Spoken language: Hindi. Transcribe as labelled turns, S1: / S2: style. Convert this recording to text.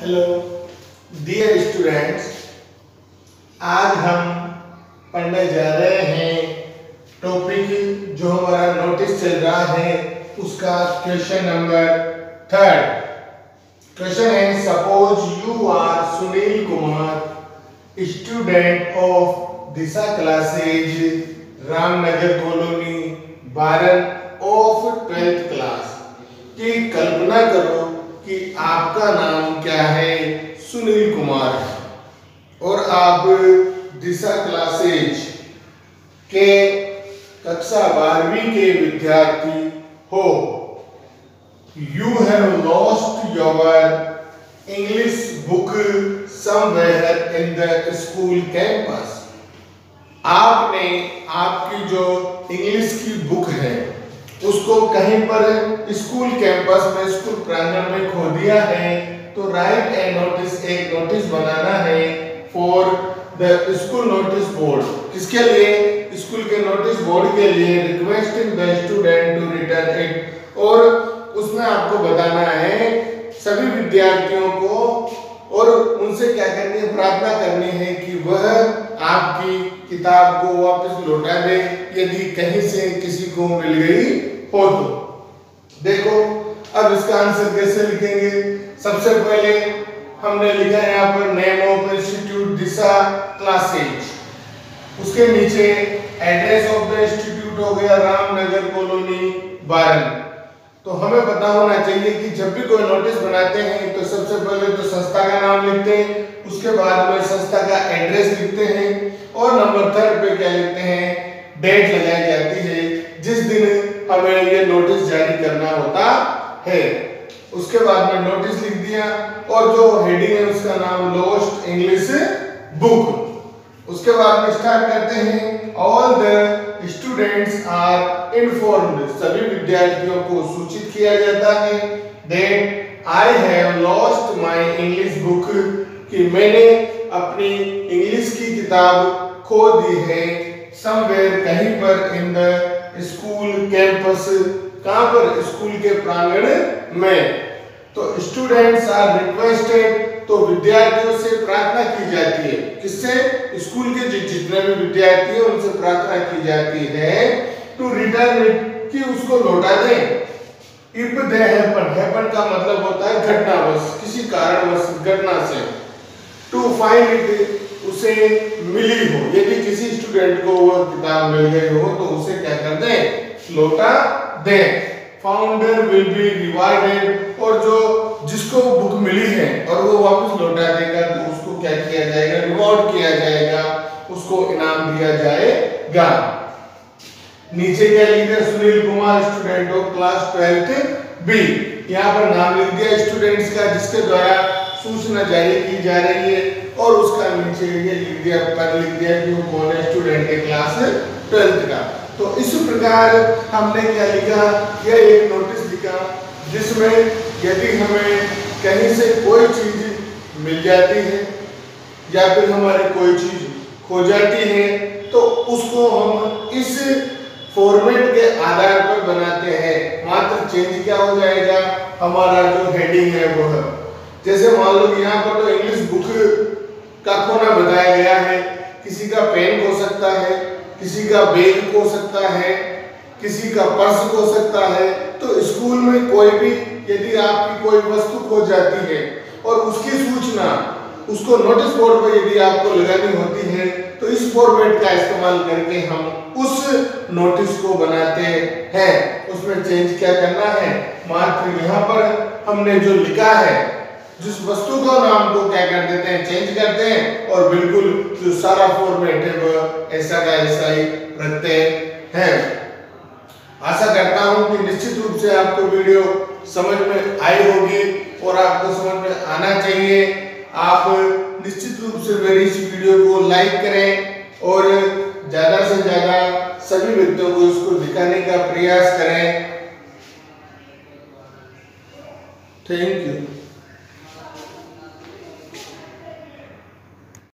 S1: हेलो डियर स्टूडेंट्स आज हम पढ़ने जा रहे हैं टॉपिक जो हमारा नोटिस चल रहा है, उसका क्वेश्चन नंबर थर्ड क्वेश्चन है suppose you are Sunil Kumar student of Disha classes Ramnagar colony Baran of twelfth class की कल्पना करो कि आपका नाम क्या है? सुनील कुमार और आप दिशा क्लासेज के कक्षा बारहवीं के विद्यार्थी हो। You have lost your English book somewhere in the school campus आपने आपकी जो इंग्लिश की बुक है उसको कहीं पर स्कूल कैंपस में, स्कूल प्रांगण में खो दिया है तो राइट ए नोटिस एक नोटिस बनाना है for the school notice board किसके लिए? स्कूल के नोटिस बोर्ड के लिए requesting the student to return it और उसमें आपको बताना है, सभी विद्यार्थियों को और उनसे क्या करनी है, प्रार्थना करनी है कि वह आपकी किताब को वापस लौटा दे, यदि कहीं से किसी को मिल गई हो तो। देखो, अब इसका आंसर कैसे लिखेंगे? सबसे पहले हमने लिखा है यहाँ पर name of institute Disha classes उसके नीचे एड्रेस ऑफ़ द इंस्टीट्यूट हो गया रामनगर कॉलोनी बारन तो हमें पता होना चाहिए कि जब भी कोई नोटिस बनाते हैं तो सबसे पहले तो संस्था का नाम लिखते हैं उसके बाद में संस्था का एड्रेस लिखते हैं और नंबर थर्ड पे क्या लिखते हैं? डेट लगाई जाती है, जिस दिन हमें ये नोटिस जारी करना होता है। उसके बाद में नोटिस लिख दिया और जो हेडिंग है उसका नाम लोस्ट इंग्लिश बुक उसके बाद में स्टार्ट करते हैं all the students are informed सभी विद्यार्थियों को सूचित किया जाता है that I have lost my English book कि मैंने अपनी इंग्लिश की किताब खो दी है समवेयर कहीं पर इन द स्कूल कैंपस कहाँ पर स्कूल के प्रांगण में। तो स्टूडेंट्स आर रिक्वेस्टेड तो विद्यार्थियों से प्रार्थना की जाती है। किससे? स्कूल के जितने भी विद्यार्थी हैं, उनसे प्रार्थना की जाती है। टू रिटर्न कि उसको लौटा दें। इफ़ दे हैपन हैपन का मतलब होता है घटनावश, किसी कारणवश, घटना से। टू फाइंड उसे मिली हो। यदि किसी स्टूडेंट को वह किताब मिल गई हो तो उसे क्या कर दें? लौटा दें। फाउंडर विल बी रिवार्डेड और जो जिसको बुक मिली है, और वो वापस लौटा देगा तो उसको क्या किया जाएगा? रिवॉर्ड किया जाएगा, उसको इनाम दिया जाएगा। नीचे क्या लिख दिया? Sunil Kumar student of class twelfth B यहाँ पर नाम लिख दिया स्टूडेंट्स का जिसके द्वारा सूचना जारी की जा रही है और उसका नीचे ये लिख दिया, पर लिख दिया कि वो कौन है? स्टूडेंट के क्लास ट्वेल्थ का। तो इस प्रकार हमने क्या लिखा? यह एक नोटिस लिखा, जिसमें यदि हमें कहीं से कोई चीज़ मिल जाती है या फिर हमारी कोई चीज़ खो जाती है तो उसको हम इस फॉर्मेट के आधार पर बनाते हैं। मात्र चेंज क्या हो जाएगा? हमारा जो हेडिंग है वह जैसे मान लो यहाँ पर तो इंग्लिश बुक का कोना बताया गया है, किसी का पेन हो सकता है, किसी का बैग हो सकता है, किसी का पर्स हो सकता है तो स्कूल में कोई भी यदि आपकी कोई वस्तु खो जाती है और उसकी सूचना, उसको नोटिस बोर्ड पर यदि आपको लगानी होती है तो इस फॉर्मेट का इस्तेमाल करके हम उस नोटिस को बनाते हैं। उसमें चेंज क्या करना है? मात्र यहाँ पर हमने जो लिखा है जिस वस्तु का नाम को क्या कर देते हैं चेंज करते हैं और बिल्कुल जो सारा फॉर्मेट है वह ऐसा का ऐसा ही रखते हैं। आशा करता हूँ कि निश्चित रूप से आपको वीडियो समझ में आई होगी और आपको समझ में आना चाहिए। आप निश्चित रूप से मेरी इस वीडियो को लाइक करें और ज़्यादा से ज़्यादा सभी व्यक्तियों को इसको दिखाने का प्रयास करें। Thank you